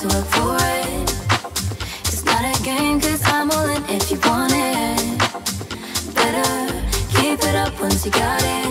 to look for it. It's not a game, cause I'm all in if you want it. Better keep it up once you got it.